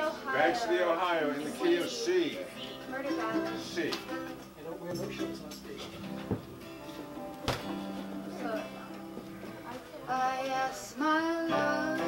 Ohio. Banks of the Ohio in the key of C. Murder Ballad. C. I don't wear no shirts on stage. So, I uh, asked my love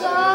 없어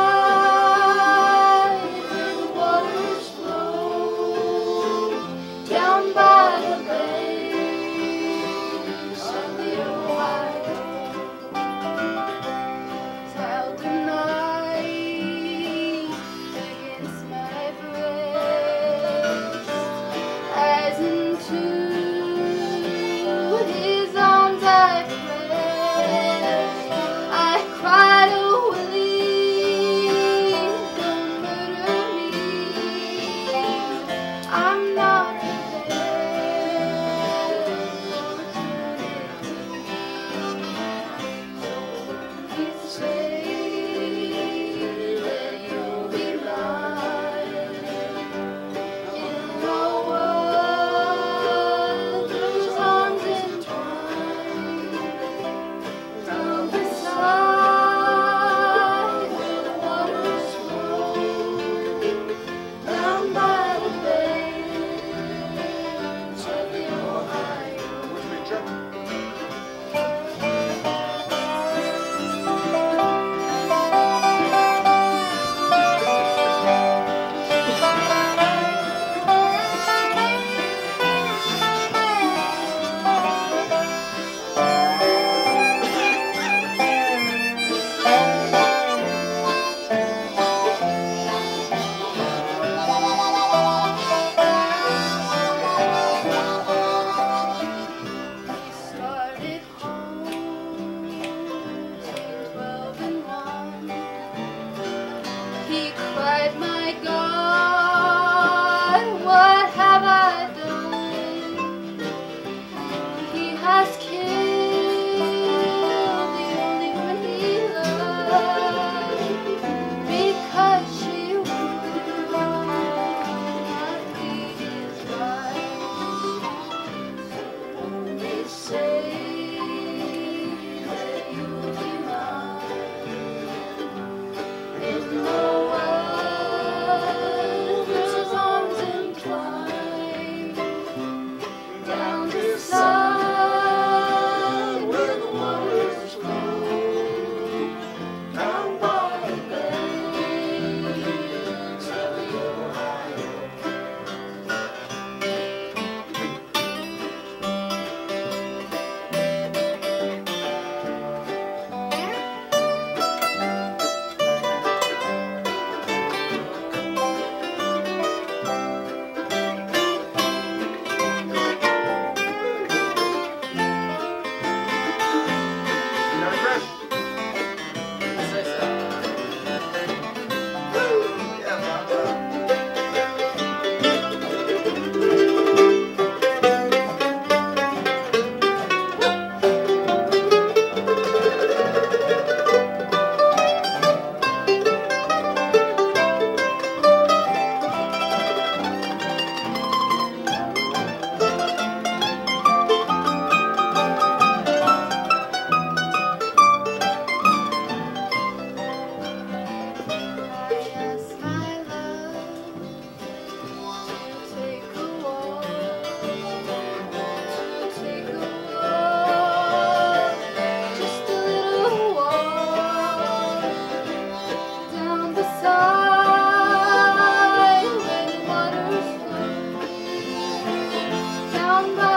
Mama.